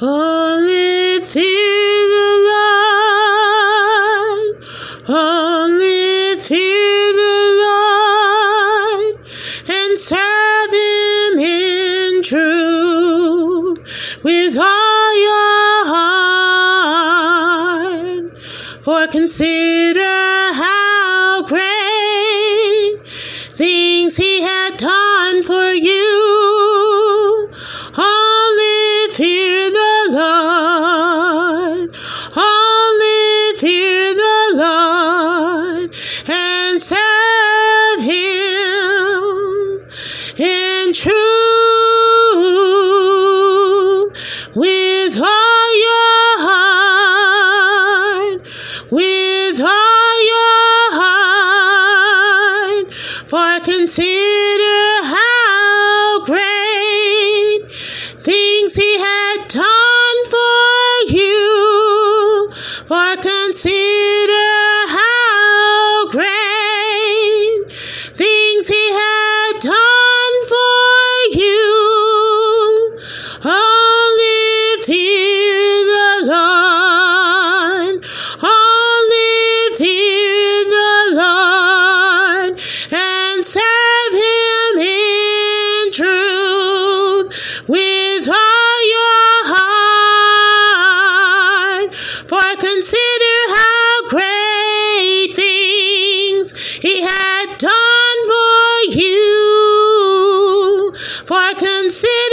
Only fear the Lord. Only fear the Lord and serve Him in truth with all your heart. For consider how great things He had done For consider how great things he had done for you. For consider for